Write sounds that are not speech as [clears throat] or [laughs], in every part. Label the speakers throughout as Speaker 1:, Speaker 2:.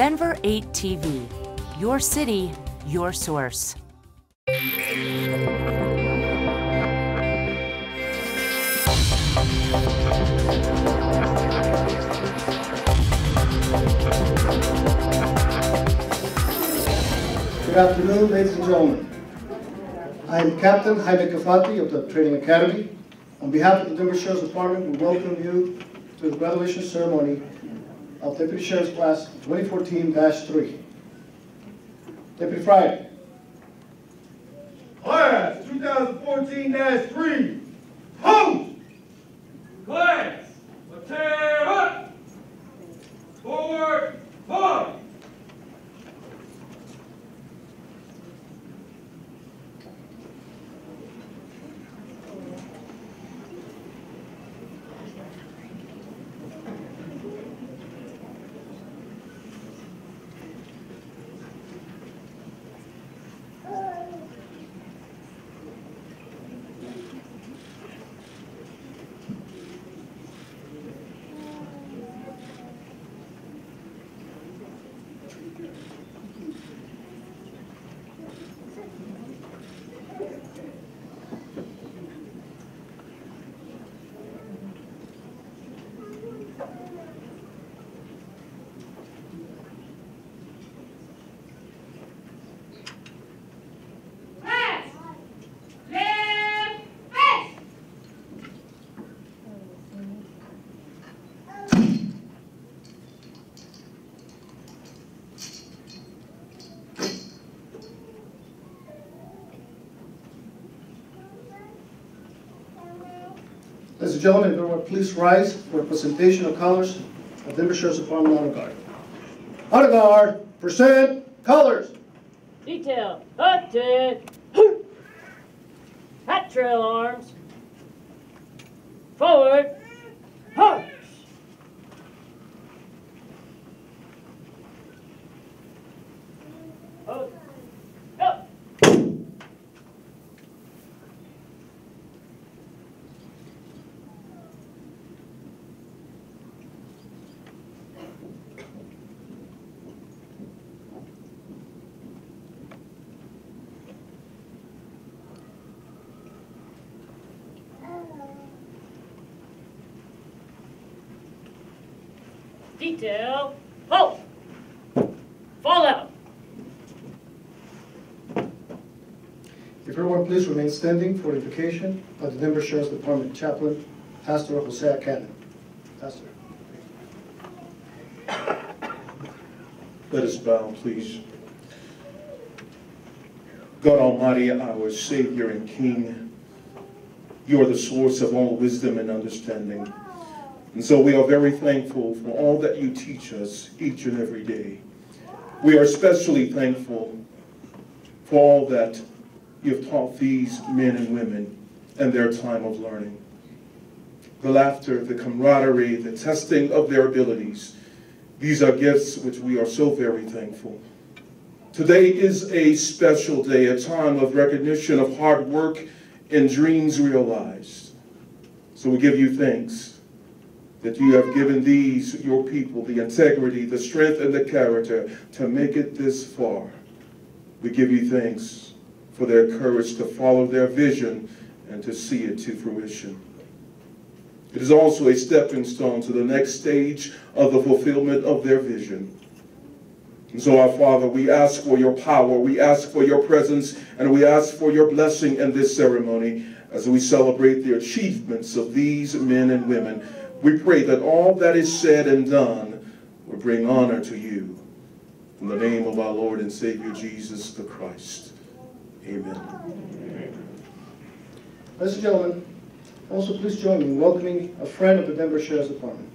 Speaker 1: Denver 8 TV, your city, your source.
Speaker 2: Good afternoon, ladies and gentlemen. I am Captain Jaime Cafati of the Training Academy. On behalf of the Denver Sheriff's Department, we welcome you to the graduation ceremony of Deputy Sheriff's Class 2014-3. Deputy Friday.
Speaker 3: Class 2014-3, post! Class, Lieutenant! Forward, five!
Speaker 2: And gentlemen, if everyone please rise for a presentation of colors of the Sheriff's Department Honor Guard. Honor Guard, present colors.
Speaker 4: Detail, hutted, [laughs] hat trail arms, forward, Detail, halt, fall out.
Speaker 2: If everyone please remain standing for invocation of the Denver Sheriff's Department Chaplain, Pastor Jose Cannon. Pastor.
Speaker 5: Let us bow, please. God Almighty, our Savior and King, you are the source of all wisdom and understanding. And so we are very thankful for all that you teach us each and every day. We are especially thankful for all that you have taught these men and women in their time of learning. The laughter, the camaraderie, the testing of their abilities, these are gifts which we are so very thankful. Today is a special day, a time of recognition of hard work and dreams realized. So we give you thanks that you have given these, your people, the integrity, the strength, and the character to make it this far. We give you thanks for their courage to follow their vision and to see it to fruition. It is also a stepping stone to the next stage of the fulfillment of their vision. And so, our Father, we ask for your power, we ask for your presence, and we ask for your blessing in this ceremony as we celebrate the achievements of these men and women. We pray that all that is said and done will bring honor to you. In the name of our Lord and Savior Jesus the Christ. Amen.
Speaker 2: Ladies and gentlemen, also please join me in welcoming a friend of the Denver Sheriff's Department.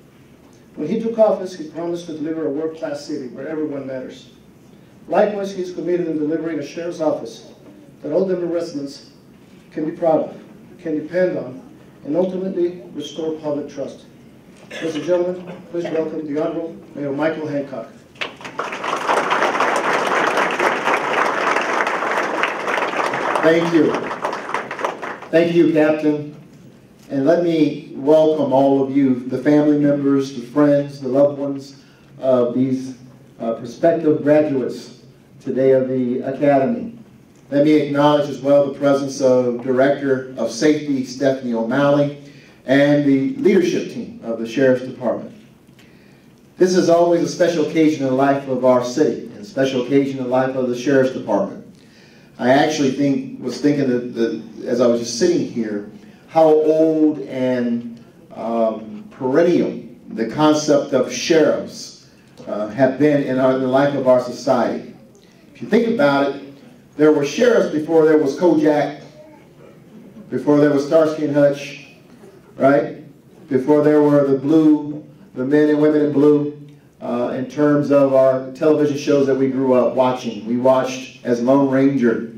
Speaker 2: When he took office, he promised to deliver a world-class city where everyone matters. Likewise, he is committed in delivering a sheriff's office that all Denver residents can be proud of, can depend on, and ultimately restore public trust. Ladies and gentlemen, please welcome the Honorable Mayor Michael Hancock.
Speaker 6: Thank you. Thank you, Captain. And let me welcome all of you, the family members, the friends, the loved ones of these uh, prospective graduates today of the academy. Let me acknowledge as well the presence of Director of Safety Stephanie O'Malley and the leadership team of the Sheriff's Department. This is always a special occasion in the life of our city, and a special occasion in the life of the Sheriff's Department. I actually think, was thinking that, that as I was just sitting here, how old and um, perennial the concept of sheriffs uh, have been in, our, in the life of our society. If you think about it, there were sheriffs before there was Kojak, before there was Starsky and Hutch, right? Before there were the blue, the men and women in blue, uh, in terms of our television shows that we grew up watching. We watched as Lone Ranger,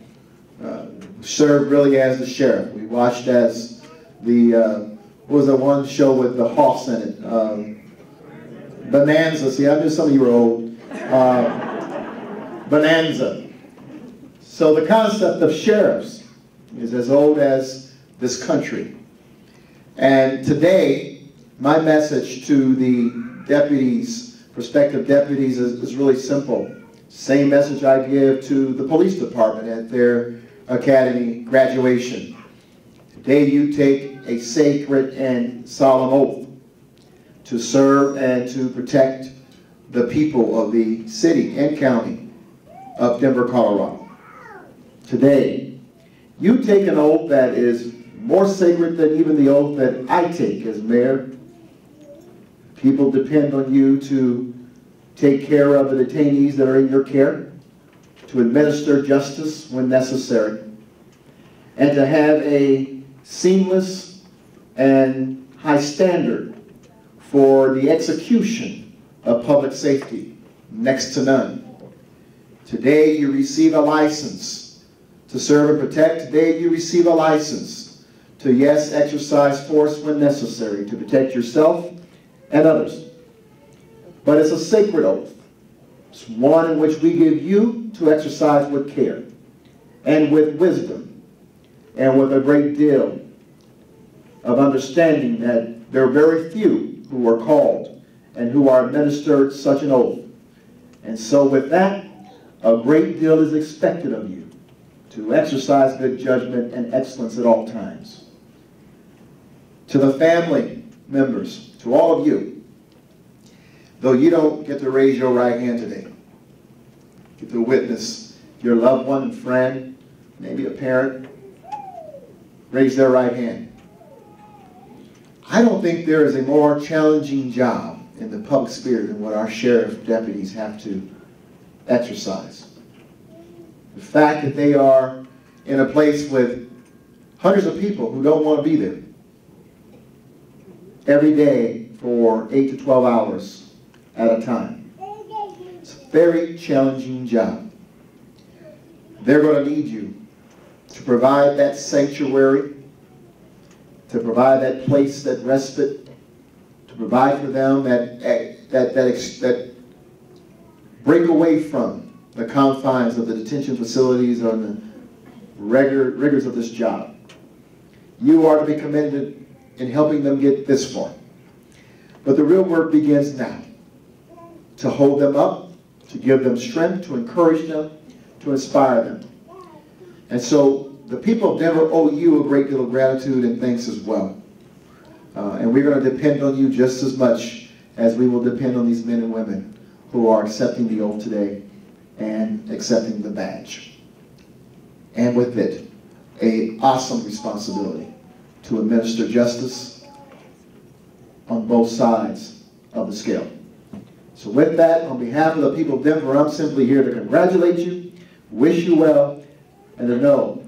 Speaker 6: uh, served really as the sheriff. We watched as the, uh, what was the one show with the Hoss in it? Um, Bonanza. See, I knew some of you were old. Uh, Bonanza. So the concept of sheriffs is as old as this country. And today, my message to the deputies, prospective deputies, is, is really simple. Same message I give to the police department at their academy graduation. Today you take a sacred and solemn oath to serve and to protect the people of the city and county of Denver, Colorado. Today, you take an oath that is more sacred than even the oath that I take as mayor. People depend on you to take care of the detainees that are in your care, to administer justice when necessary, and to have a seamless and high standard for the execution of public safety, next to none. Today you receive a license to serve and protect. Today you receive a license to, yes, exercise force when necessary to protect yourself and others. But it's a sacred oath. It's one in which we give you to exercise with care and with wisdom and with a great deal of understanding that there are very few who are called and who are administered such an oath. And so with that, a great deal is expected of you to exercise good judgment and excellence at all times. To the family members, to all of you, though you don't get to raise your right hand today, get to witness your loved one and friend, maybe a parent, raise their right hand. I don't think there is a more challenging job in the public sphere than what our sheriff deputies have to exercise. The fact that they are in a place with hundreds of people who don't want to be there every day for 8 to 12 hours at a time. It's a very challenging job. They're going to need you to provide that sanctuary, to provide that place, that respite, to provide for them that, that, that, that break away from the confines of the detention facilities or the rigor, rigors of this job. You are to be committed in helping them get this far. But the real work begins now. To hold them up, to give them strength, to encourage them, to inspire them. And so the people of Denver owe you a great deal of gratitude and thanks as well. Uh, and we're going to depend on you just as much as we will depend on these men and women who are accepting the oath today and accepting the badge. And with it, a awesome responsibility to administer justice on both sides of the scale. So with that, on behalf of the people of Denver, I'm simply here to congratulate you, wish you well, and to know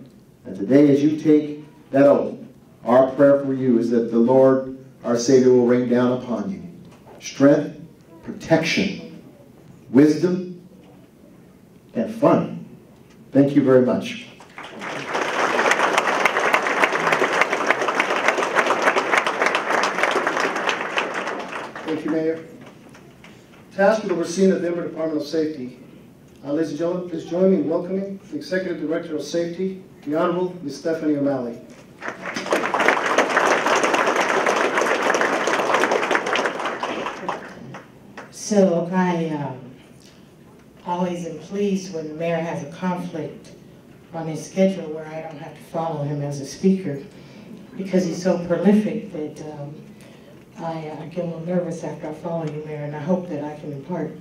Speaker 6: that today as you take that oath, our prayer for you is that the Lord, our Savior, will rain down upon you strength, protection, wisdom, and fun. Thank you very much.
Speaker 2: Thank you, Mayor. Tasked with overseeing the Denver Department of Safety, uh, ladies and gentlemen, please join me in welcoming the Executive Director of Safety, the Honorable Ms. Stephanie O'Malley.
Speaker 7: So I um, always am pleased when the mayor has a conflict on his schedule where I don't have to follow him as a speaker because he's so prolific that um, I, I get a little nervous after I follow you, Mayor, and I hope that I can impart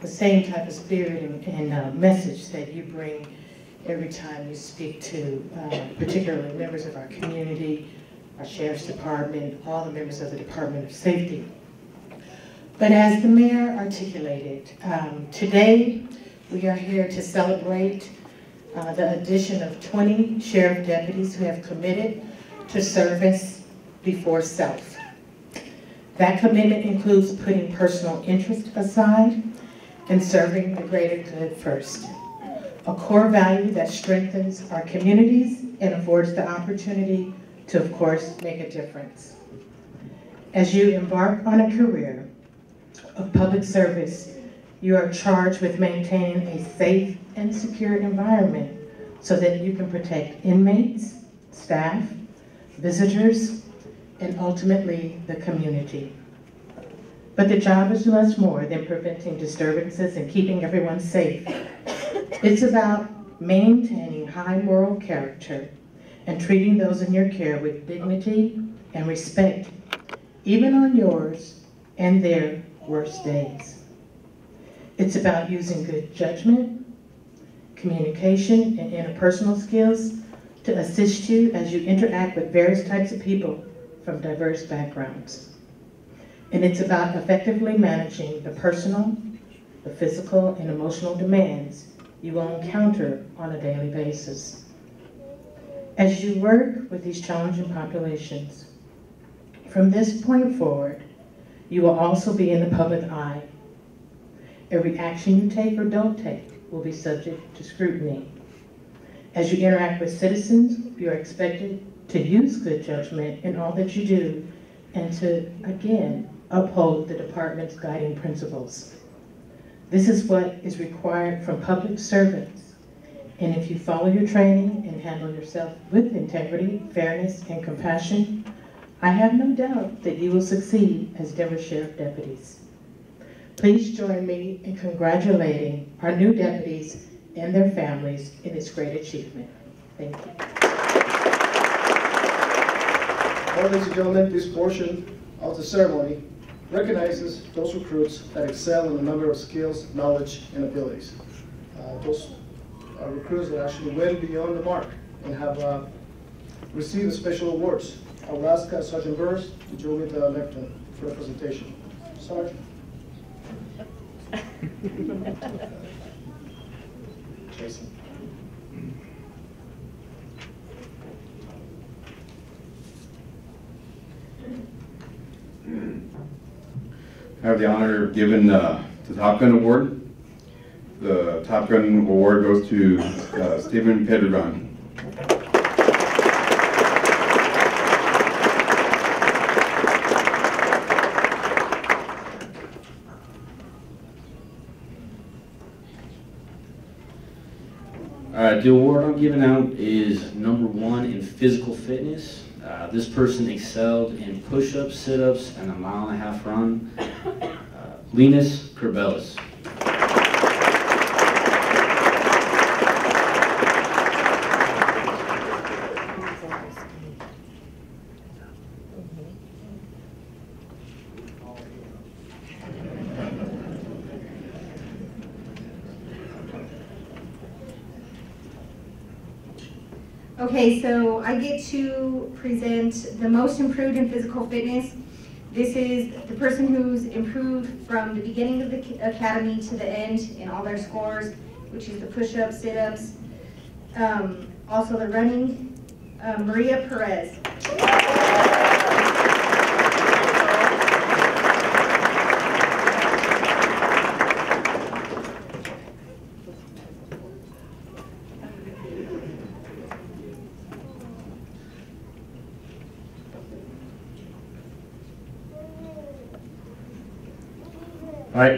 Speaker 7: the same type of spirit and, and uh, message that you bring every time you speak to uh, particularly members of our community, our sheriff's department, all the members of the Department of Safety. But as the mayor articulated, um, today we are here to celebrate uh, the addition of 20 sheriff deputies who have committed to service before self. That commitment includes putting personal interest aside and serving the greater good first. A core value that strengthens our communities and affords the opportunity to, of course, make a difference. As you embark on a career of public service, you are charged with maintaining a safe and secure environment so that you can protect inmates, staff, visitors, and ultimately the community. But the job is much more than preventing disturbances and keeping everyone safe. It's about maintaining high moral character and treating those in your care with dignity and respect, even on yours and their worst days. It's about using good judgment, communication, and interpersonal skills to assist you as you interact with various types of people from diverse backgrounds. And it's about effectively managing the personal, the physical, and emotional demands you will encounter on a daily basis. As you work with these challenging populations, from this point forward, you will also be in the public eye. Every action you take or don't take will be subject to scrutiny. As you interact with citizens, you are expected to use good judgment in all that you do and to, again, uphold the department's guiding principles. This is what is required from public servants. And if you follow your training and handle yourself with integrity, fairness, and compassion, I have no doubt that you will succeed as Denver Sheriff deputies. Please join me in congratulating our new deputies and their families in this great achievement. Thank you.
Speaker 2: Well, ladies and gentlemen, this portion of the ceremony recognizes those recruits that excel in a number of skills, knowledge, and abilities. Uh, those are recruits that actually went beyond the mark and have uh, received special awards. I will ask Sergeant Burris to join me at the lectern for the presentation. Sergeant. [laughs] Jason.
Speaker 8: I have the honor of giving uh, the Top Gun Award. The Top Gun Award goes to uh, Stephen Pedregon.
Speaker 9: Right, the award I'm giving out is number one in physical fitness. Uh, this person excelled in push-ups, sit-ups, and a mile and a half run. Linus Kerbelis.
Speaker 10: Okay, so I get to present the most improved in physical fitness. This is the person who's improved from the beginning of the academy to the end in all their scores, which is the push-ups, sit-ups, um, also the running, uh, Maria Perez.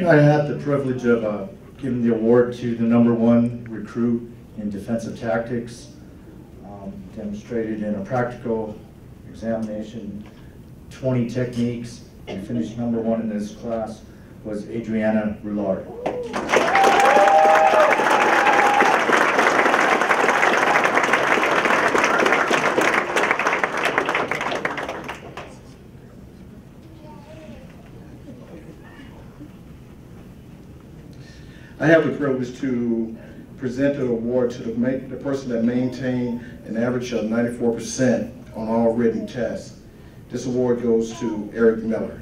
Speaker 11: I, have the privilege of uh, giving the award to the number one recruit in defensive tactics, um, demonstrated in a practical examination, 20 techniques, and finished number one in this class was Adriana Roulard.
Speaker 5: I have the privilege to present an award to the, the person that maintained an average of 94% on all written tests. This award goes to Eric Miller.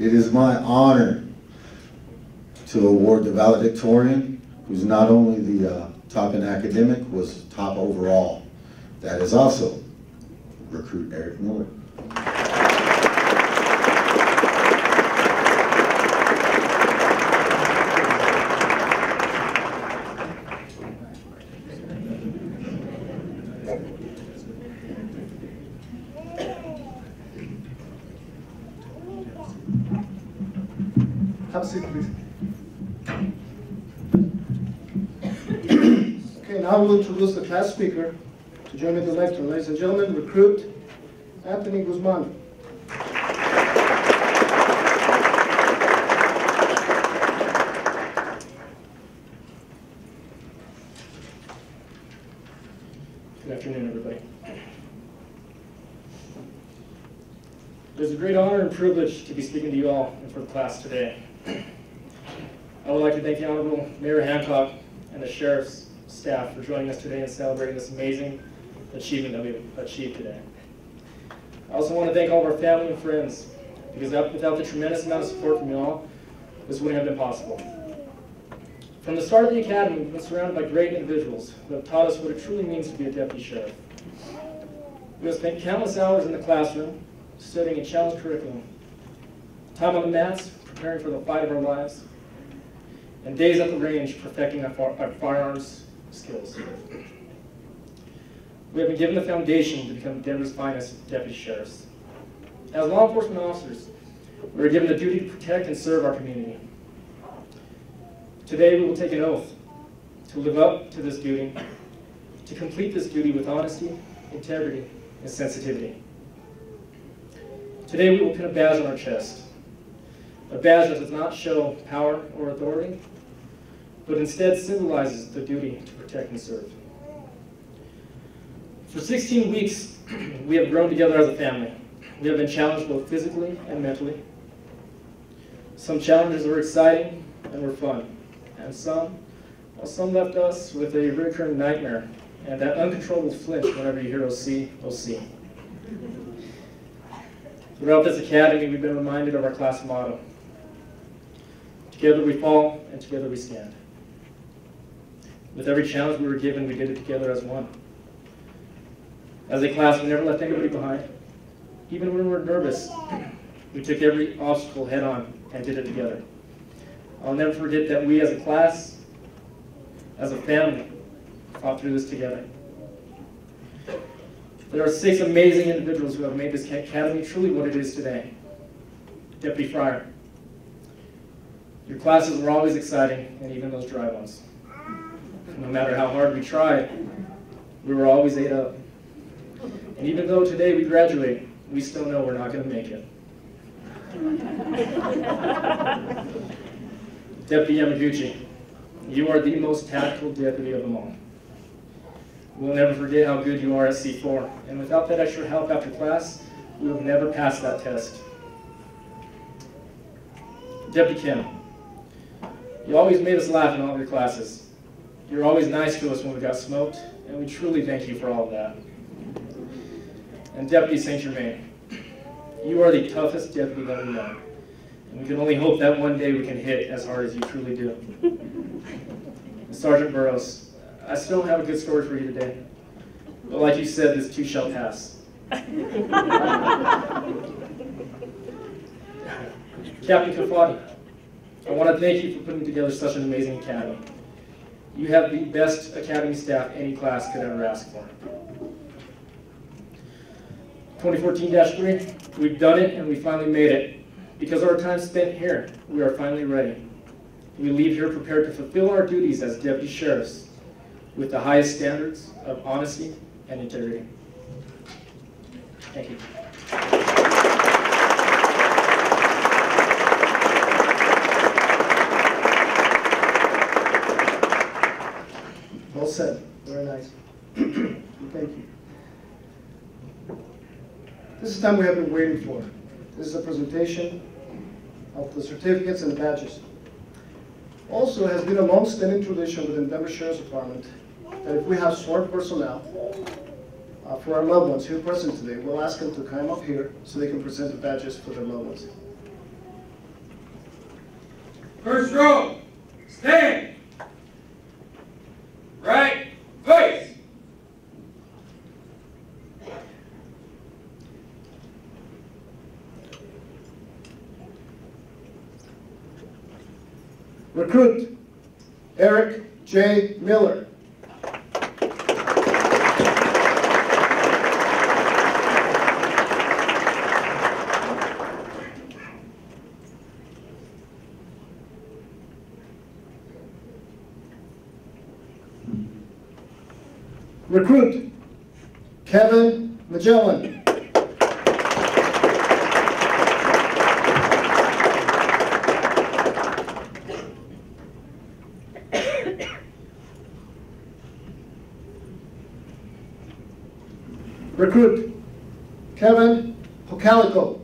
Speaker 6: It is my honor to award the valedictorian, who's not only the uh, top in academic, was top overall. That is also recruit Eric Miller.
Speaker 2: Have a seat, please. Now we'll introduce the class speaker to join me the lectern. Ladies and gentlemen, recruit Anthony Guzman.
Speaker 12: Good afternoon, everybody. It is a great honor and privilege to be speaking to you all in front of class today. I would like to thank the Honorable Mayor Hancock and the Sheriff's staff for joining us today and celebrating this amazing achievement that we've achieved today. I also want to thank all of our family and friends, because without the tremendous amount of support from you all, this wouldn't have been possible. From the start of the academy, we've been surrounded by great individuals who have taught us what it truly means to be a deputy sheriff. We have spent countless hours in the classroom, studying a challenged curriculum, time on the mats, preparing for the fight of our lives, and days at the range perfecting our, our firearms skills. We have been given the foundation to become Denver's finest deputy sheriffs. As law enforcement officers, we are given the duty to protect and serve our community. Today we will take an oath to live up to this duty, to complete this duty with honesty, integrity, and sensitivity. Today we will pin a badge on our chest, a badge that does not show power or authority, but instead symbolizes the duty to protect and serve. For 16 weeks, [clears throat] we have grown together as a family. We have been challenged both physically and mentally. Some challenges were exciting and were fun, and some, well, some left us with a recurring nightmare and that uncontrollable flinch whenever you hear OC, OC. Throughout this academy, we've been reminded of our class motto. Together we fall, and together we stand. With every challenge we were given, we did it together as one. As a class, we never left anybody behind. Even when we were nervous, we took every obstacle head on and did it together. I'll never forget that we as a class, as a family, fought through this together. There are six amazing individuals who have made this academy truly what it is today. Deputy Fryer. Your classes were always exciting, and even those dry ones. No matter how hard we tried, we were always ate up. And even though today we graduate, we still know we're not going to make it. Deputy Yamaguchi, you are the most tactical deputy of them all. We'll never forget how good you are at C4, and without that extra help after class, we would never pass that test. Deputy Kim, you always made us laugh in all of your classes. You're always nice to us when we got smoked, and we truly thank you for all of that. And Deputy St. Germain, you are the toughest deputy that we know. And we can only hope that one day we can hit as hard as you truly do. [laughs] Sergeant Burroughs, I still don't have a good story for you today. But like you said, this too shall pass. [laughs] Captain Kafati, I want to thank you for putting together such an amazing academy. You have the best academy staff any class could ever ask for. 2014-3, we've done it and we finally made it. Because of our time spent here, we are finally ready. We leave here prepared to fulfill our duties as deputy sheriffs with the highest standards of honesty and integrity. Thank you.
Speaker 2: Said. Very nice. [clears throat] Thank you. This is the time we have been waiting for. This is a presentation of the certificates and badges. Also, has been a long-standing tradition within Denver Sheriff's Department that if we have sworn personnel uh, for our loved ones here present today, we'll ask them to come up here so they can present the badges for their loved ones.
Speaker 3: First row, stand. Right face.
Speaker 2: Recruit Eric J. Miller. Recruit Kevin Magellan. Recruit Kevin Pocalico.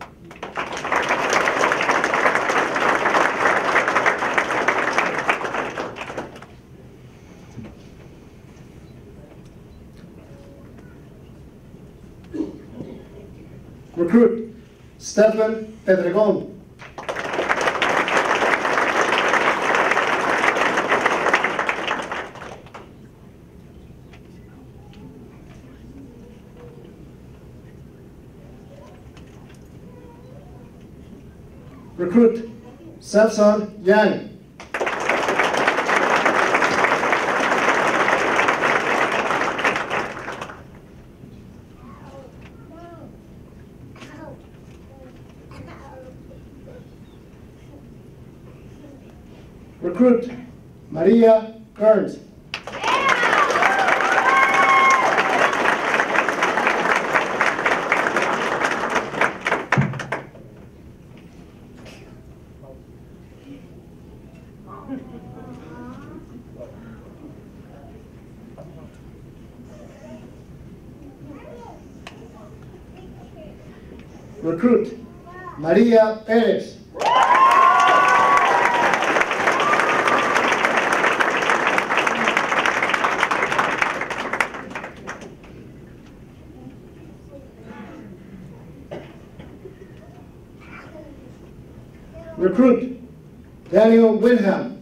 Speaker 2: Recruit Stefan Pedregon. Recruit Samson Yang. Recruit Maria Kearns. Recruit Maria Perez. Recruit Daniel Winham.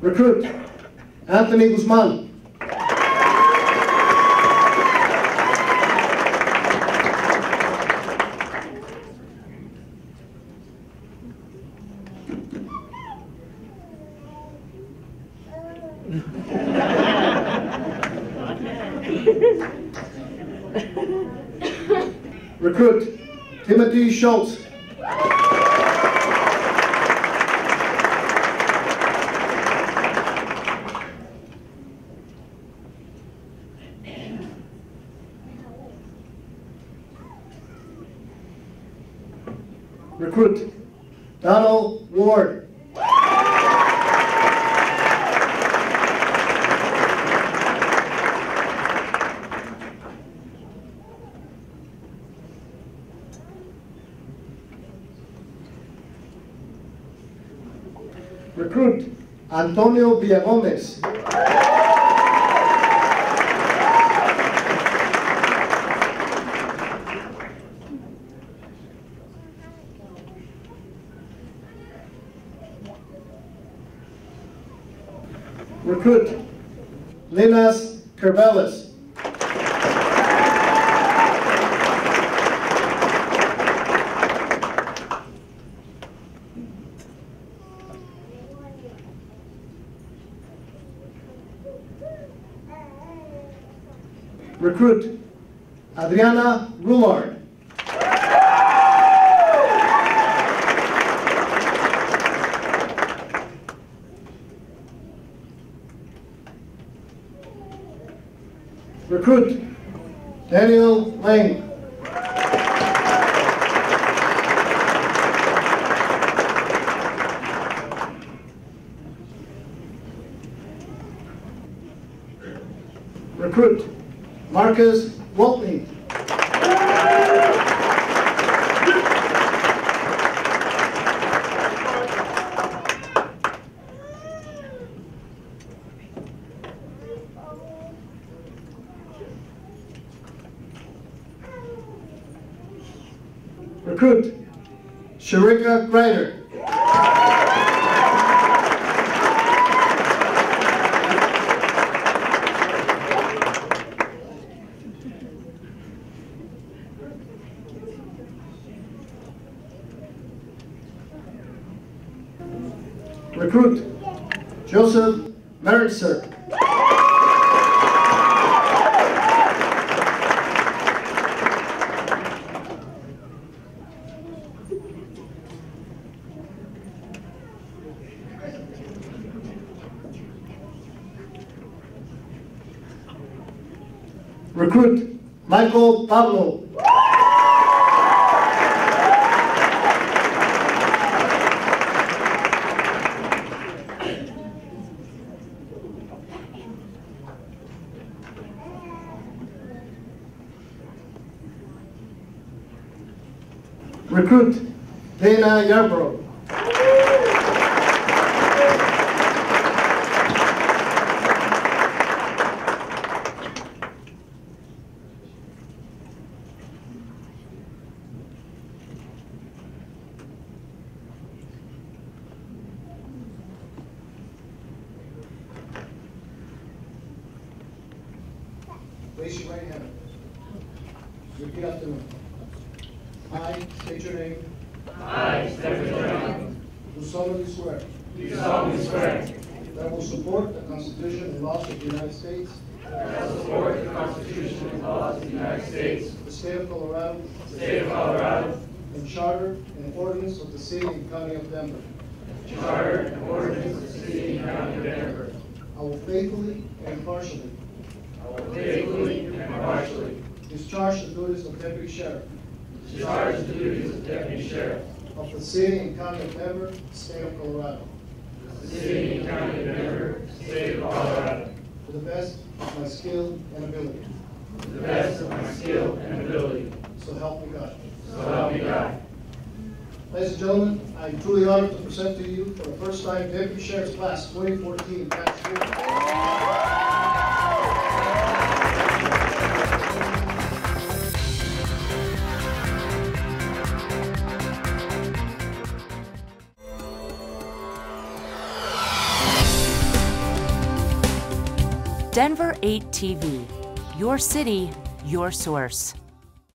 Speaker 2: Recruit Anthony Guzman. Recruit Timothy Schultz. Recruit Donald Ward. Antonio Villagómez. Recruit Adriana Roulard. Recruit Daniel Lang. Recruit Marcus Waltney. Recruit Sharika Greider. Joseph Meritzer. Recruit Michael Pablo. Recruit Dana Yarbrough. Raise your right hand. Repeat after me. I state your name.
Speaker 3: I, Stephen John,
Speaker 2: Do solemnly swear.
Speaker 3: do solemnly swear
Speaker 2: That I will support the Constitution and laws of the United States.
Speaker 3: that I will support the Constitution and laws of the United States,
Speaker 2: The state of Colorado.
Speaker 3: the state of Colorado,
Speaker 2: And charter and ordinance of the city and county of Denver.
Speaker 3: Charter and ordinance of the city and county of Denver.
Speaker 2: I will faithfully and impartially
Speaker 3: I will faithfully and impartially
Speaker 2: discharge the duties of deputy sheriff
Speaker 3: discharge the duties of deputy sheriff
Speaker 2: of the city and county of Denver, state of Colorado,
Speaker 3: the city and county of Denver, state of Colorado,
Speaker 2: to the best of my skill and ability.
Speaker 3: to the best of my skill and ability.
Speaker 2: So help me God.
Speaker 3: So help me God.
Speaker 2: Ladies and gentlemen, I'm truly honored to present to you for the first time Deputy Sheriff's Class 2014 Patch School.
Speaker 1: Denver 8 TV. Your city, your source.